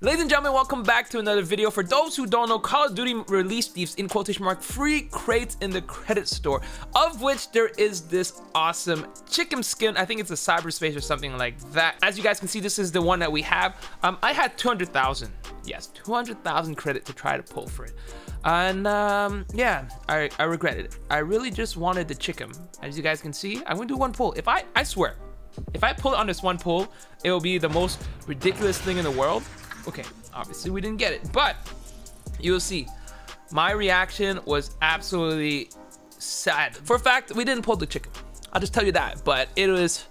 Ladies and gentlemen, welcome back to another video. For those who don't know, Call of Duty released these, in quotation mark, free crates in the credit store, of which there is this awesome chicken skin. I think it's a cyberspace or something like that. As you guys can see, this is the one that we have. Um, I had 200,000. Yes, 200,000 credit to try to pull for it. And um, yeah, I, I regretted it. I really just wanted the chicken. As you guys can see, I'm gonna do one pull. If I, I swear, if I pull it on this one pull, it will be the most ridiculous thing in the world. Okay, obviously we didn't get it, but you'll see. My reaction was absolutely sad. For a fact, we didn't pull the chicken. I'll just tell you that, but it was,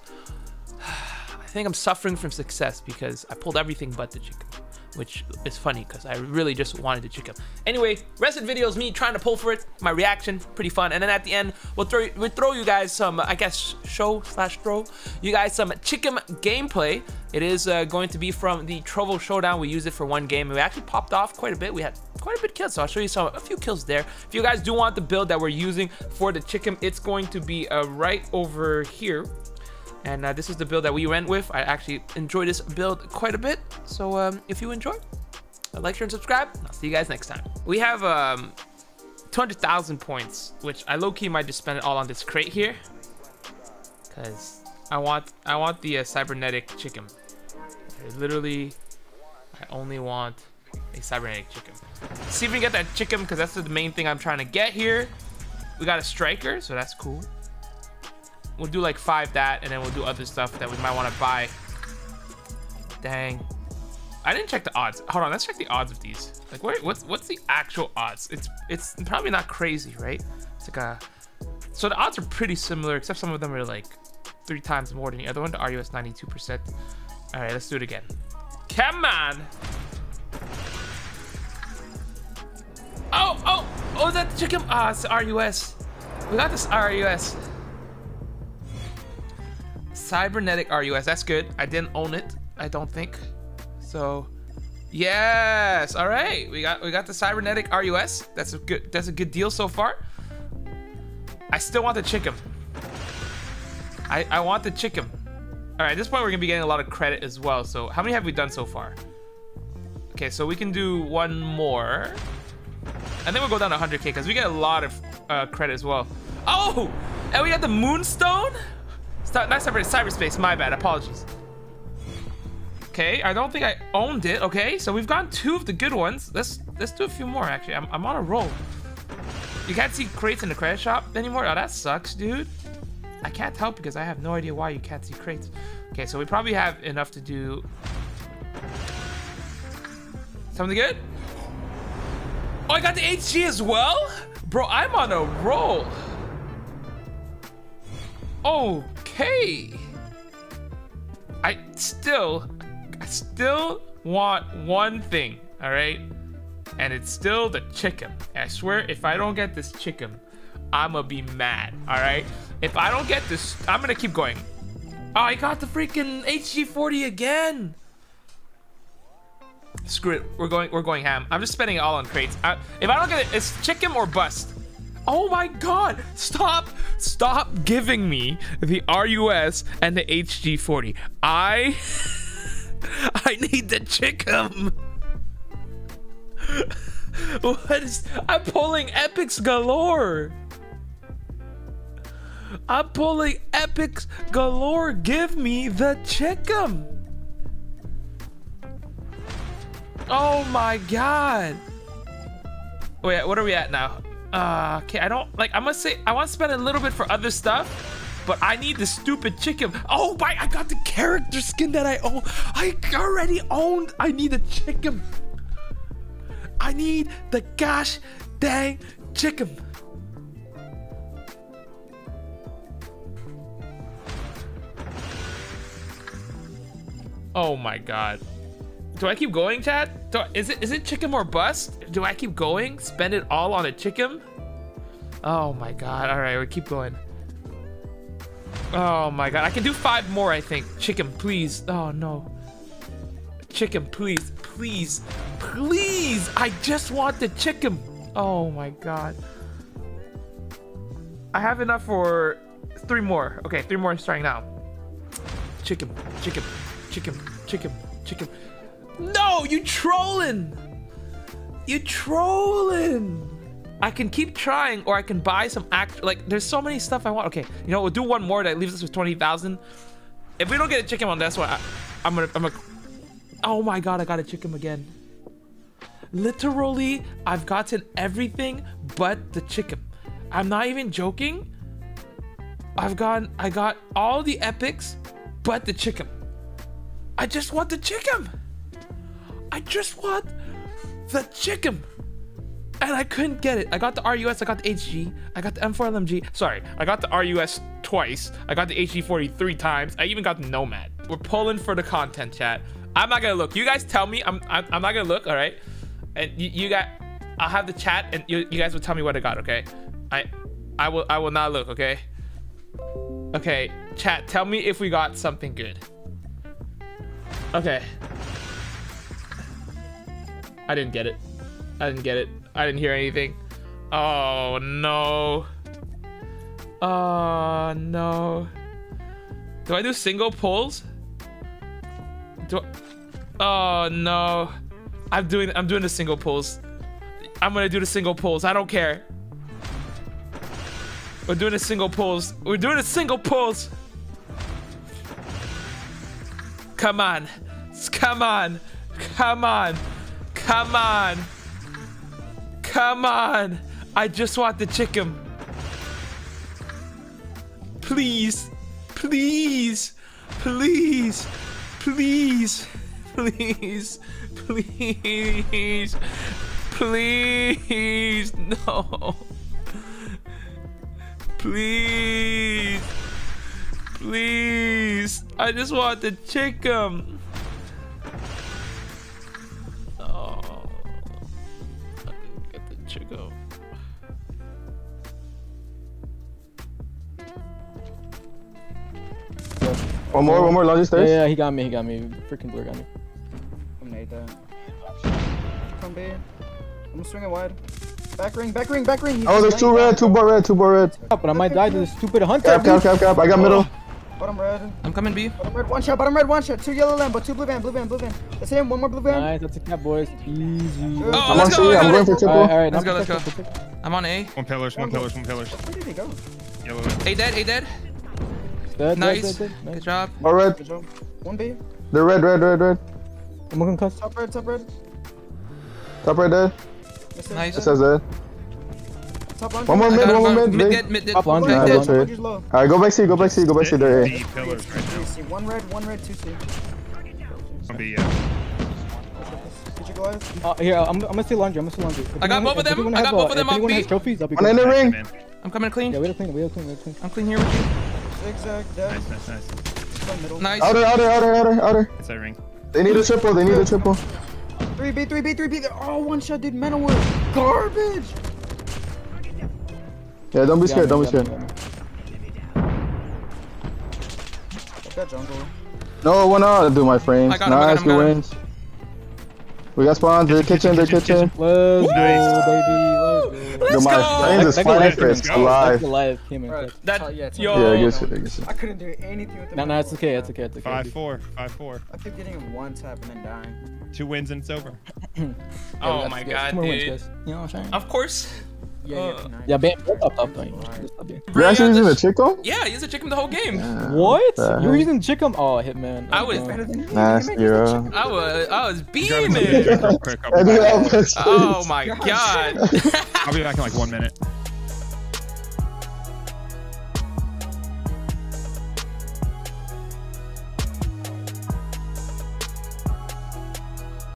I think I'm suffering from success because I pulled everything but the chicken which is funny because I really just wanted to check. Anyway, rest of the video is me trying to pull for it, my reaction, pretty fun. And then at the end, we'll throw we'll throw you guys some, I guess, show slash throw you guys some Chicken gameplay. It is uh, going to be from the Trovo Showdown. We used it for one game, and we actually popped off quite a bit. We had quite a bit kills, so I'll show you some a few kills there. If you guys do want the build that we're using for the Chicken, it's going to be uh, right over here. And uh, this is the build that we went with. I actually enjoy this build quite a bit. So um, if you enjoy, like, share, and subscribe. I'll see you guys next time. We have um, 200,000 points, which I low-key might just spend it all on this crate here. Because I want I want the uh, cybernetic chicken. I literally, I only want a cybernetic chicken. See if we can get that chicken, because that's the main thing I'm trying to get here. We got a striker, so that's cool. We'll do like five that, and then we'll do other stuff that we might want to buy. Dang. I didn't check the odds. Hold on, let's check the odds of these. Like, where, what's what's the actual odds? It's it's probably not crazy, right? It's like a. So the odds are pretty similar, except some of them are like three times more than the other one. The RUS 92%. All right, let's do it again. Come on. Oh, oh, oh, that chicken. Ah, it's RUS. We got this RUS. Cybernetic RUS. That's good. I didn't own it. I don't think. So, yes. All right. We got we got the cybernetic RUS. That's a good. That's a good deal so far. I still want the chicken. I I want the chicken. All right. At this point, we're gonna be getting a lot of credit as well. So, how many have we done so far? Okay, so we can do one more. And then we'll go down to 100k because we get a lot of uh, credit as well. Oh, and we got the moonstone. Not separate cyberspace. My bad. Apologies. Okay, I don't think I owned it. Okay, so we've gotten two of the good ones. Let's let's do a few more. Actually, I'm I'm on a roll. You can't see crates in the credit shop anymore. Oh, that sucks, dude. I can't help because I have no idea why you can't see crates. Okay, so we probably have enough to do something good. Oh, I got the HG as well, bro. I'm on a roll. Oh okay. I still, I still want one thing, all right? And it's still the chicken. I swear, if I don't get this chicken, I'm gonna be mad, all right? If I don't get this, I'm gonna keep going. Oh, I got the freaking HG40 again. Screw it, we're going, we're going ham. I'm just spending it all on crates. I, if I don't get it, it's chicken or bust. Oh my god! Stop! Stop giving me the RUS and the HG40. I... I need the chicken. what is... I'm pulling epics galore. I'm pulling epics galore. Give me the chicken. Oh my god. Wait, what are we at now? Uh, okay, I don't like. I must say, I want to spend a little bit for other stuff, but I need the stupid chicken. Oh my! I got the character skin that I own. I already owned. I need the chicken. I need the gosh dang chicken. Oh my god. Do I keep going, Chad? Do is it is it chicken or bust? Do I keep going? Spend it all on a chicken? Oh my god. All right, we keep going. Oh my god. I can do five more, I think. Chicken, please. Oh no. Chicken, please. Please. Please. I just want the chicken. Oh my god. I have enough for three more. Okay, three more starting now. Chicken, chicken, chicken, chicken, chicken. No, you trolling. You trolling. I can keep trying, or I can buy some act. Like, there's so many stuff I want. Okay, you know, we'll do one more that leaves us with twenty thousand. If we don't get a chicken on this one, I, I'm gonna, I'm gonna. Oh my god, I got a chicken again. Literally, I've gotten everything but the chicken. I'm not even joking. I've gotten, I got all the epics, but the chicken. I just want the chicken. I just want the chicken. And I couldn't get it. I got the RUS, I got the HG, I got the M4LMG. Sorry, I got the RUS twice. I got the HG40 three times. I even got the Nomad. We're pulling for the content, chat. I'm not gonna look. You guys tell me. I'm I'm, I'm not gonna look. All right. And you, you got. I'll have the chat, and you, you guys will tell me what I got. Okay. I I will I will not look. Okay. Okay, chat. Tell me if we got something good. Okay. I didn't get it. I didn't get it. I didn't hear anything. Oh no. Oh no. Do I do single pulls? Do I... Oh no. I'm doing I'm doing the single pulls. I'm gonna do the single pulls. I don't care. We're doing the single pulls. We're doing the single pulls. Come on. Come on. Come on. Come on. Come on. I just want the chicken. Please. Please. Please. Please. Please. Please. Please. No. Please. Please. I just want the chicken. Didn't get. One more, one more, laundry Yeah, stairs. yeah, he got me, he got me. Freaking blur got me. I'm nade that. Come B. I'm swinging wide. Back ring, back ring, back ring. He's Oh, there's two red, down. two bar red, two bar red. But I might die to this stupid hunter. Cap, cap, dude. cap, cap. I got middle. Oh. Bottom red. I'm coming B. Bottom red. One shot. Bottom red. One shot. Two yellow lambo. Two blue van. Blue van. Blue van. That's him. One more blue van. Nice, that's a cap, boys. Easy. Oh, I'm let's go, C. let's I'm going for Alright, triple. alright. Let's go, let's go. I'm on A. One pillars, one pillars, one pillars. Where did he go? Yellow. A dead, A dead. Dead, Nice. dead, dead, dead. Good job. Bar red. Good job. One B. They're red, red, red, red. I'm gonna concuss. Top red. Top red. Top red dead. Nice. It says dead. Top laundry. One more mid, one more mid. Mid dead, mid dead. Top laundry, Mid dead. laundry. Laundry's low. Alright, go back C, go back C, go back C. They're A. D pillars right Three now. C. One red. One red. Two C. One B, yeah. Did you go ahead? Uh, here, I'm, I'm gonna stay laundry. I'm gonna stay laundry. If I got both of them. I got uh, both of them If on anyone has trophies, I'll be One in the ring. I'm coming clean. Yeah, we'll clean. We'll clean. We'll clean. I'm clean here with you. Zigzag. Nice, nice, nice. Middle. Nice. Outer, outer, outer, outer, outer. It's that ring. They need a triple, they need a triple. Three B. Three B. Three B. Oh, one shot, dude. Men work. Garbage. Yeah, don't be scared, don't be yeah, scared. yeah. Fuck that jungle. No, one out. Do my frames. I him, I got Nice, him, good wins. We got spawns. They're kitchen, they're kitchen. Let's go, baby. Let's go. Yo, my go. frames is That goes fire after it's alive. That's alive. Came in Alright. That, Oh, yeah, it's yo. okay. Yeah, I guess it, I guess. I couldn't do anything with the No, no, it's okay. It's okay. It's okay. Five four, five four. I keep getting one tap and then dying. Two wins and it's over. Oh yeah, Oh my we god, two more wins, guys. You know what I'm saying? Of course. Yeah, Uh, yeah. Nine. Yeah, Bam, you're top top you know, just top, yeah. You're actually using the this- chick though? Yeah, he's a chicken the whole game. What? the You're heck? using Chicom? Oh, Hitman. I was- Oh, Better than you. Nasty, You made this bro. I was, I was beaming. real quick. I'll I be do back. that. Oh my god. I'll be back in like one minute.